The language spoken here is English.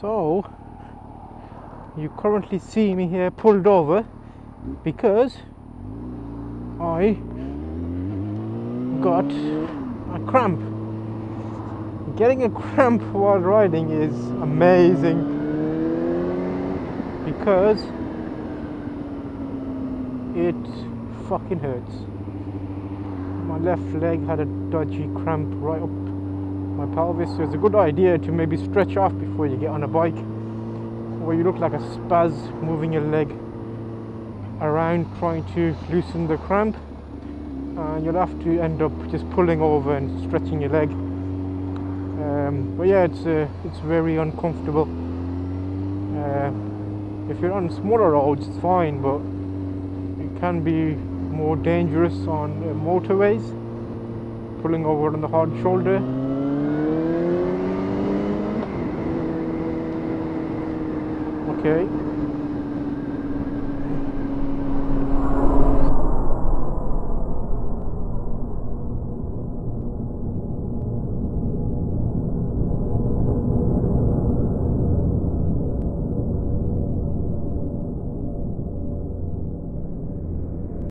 So, you currently see me here pulled over because I got a cramp. Getting a cramp while riding is amazing because it fucking hurts. My left leg had a dodgy cramp right up my pelvis, so it's a good idea to maybe stretch off before you get on a bike, or you look like a spaz moving your leg around trying to loosen the cramp, and you'll have to end up just pulling over and stretching your leg. Um, but yeah, it's uh, it's very uncomfortable. Uh, if you're on smaller roads, it's fine, but it can be more dangerous on uh, motorways. Pulling over on the hard shoulder. Okay.